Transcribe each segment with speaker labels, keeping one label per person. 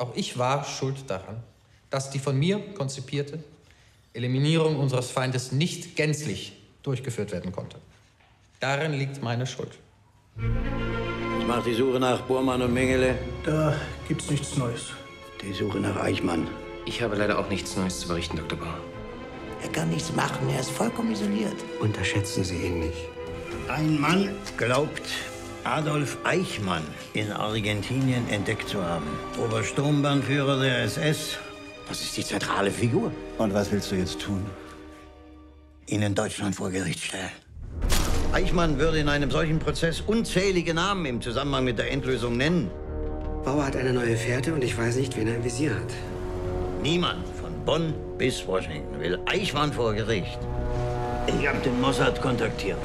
Speaker 1: Auch ich war schuld daran, dass die von mir konzipierte Eliminierung unseres Feindes nicht gänzlich durchgeführt werden konnte. Darin liegt meine Schuld.
Speaker 2: Was macht die Suche nach Bormann und Mengele?
Speaker 3: Da gibt's nichts Neues.
Speaker 2: Die Suche nach Eichmann.
Speaker 4: Ich habe leider auch nichts Neues zu berichten, Dr. Bauer.
Speaker 5: Er kann nichts machen, er ist vollkommen isoliert.
Speaker 6: Unterschätzen Sie ihn nicht.
Speaker 2: Ein Mann glaubt, Adolf Eichmann in Argentinien entdeckt zu haben. Obersturmbannführer der SS. Das ist die zentrale Figur. Und was willst du jetzt tun? Ihn in Deutschland vor Gericht stellen. Eichmann würde in einem solchen Prozess unzählige Namen im Zusammenhang mit der Endlösung nennen.
Speaker 6: Bauer hat eine neue Fährte und ich weiß nicht, wen er im Visier hat.
Speaker 2: Niemand von Bonn bis Washington will Eichmann vor Gericht. Ich habe den Mossad kontaktiert.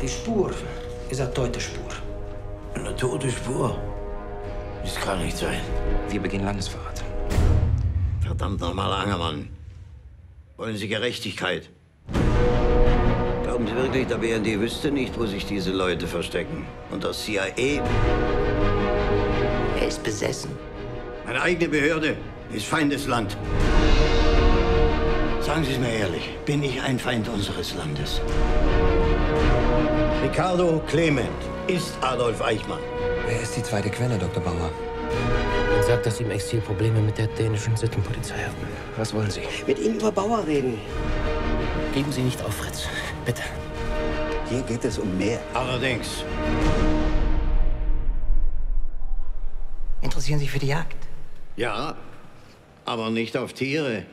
Speaker 6: Die Spur ist eine tote Spur.
Speaker 2: Eine tote Spur? Das kann nicht sein.
Speaker 4: Wir begehen Landesverrat.
Speaker 2: Verdammt nochmal, Angermann. Wollen Sie Gerechtigkeit? Glauben Sie wirklich, der BND wüsste nicht, wo sich diese Leute verstecken? Und das CIA?
Speaker 5: Er ist besessen.
Speaker 2: Meine eigene Behörde ist Feindesland. Sagen Sie es mir ehrlich, bin ich ein Feind unseres Landes? Ricardo Clement ist Adolf Eichmann.
Speaker 6: Wer ist die zweite Quelle, Dr. Bauer?
Speaker 4: Man sagt, dass Sie im Exil Probleme mit der dänischen Sittenpolizei hatten. Was wollen Sie?
Speaker 6: Mit ihm über Bauer reden.
Speaker 4: Geben Sie nicht auf, Fritz. Bitte.
Speaker 2: Hier geht es um mehr. Allerdings.
Speaker 5: Interessieren Sie sich für die Jagd?
Speaker 2: Ja, aber nicht auf Tiere.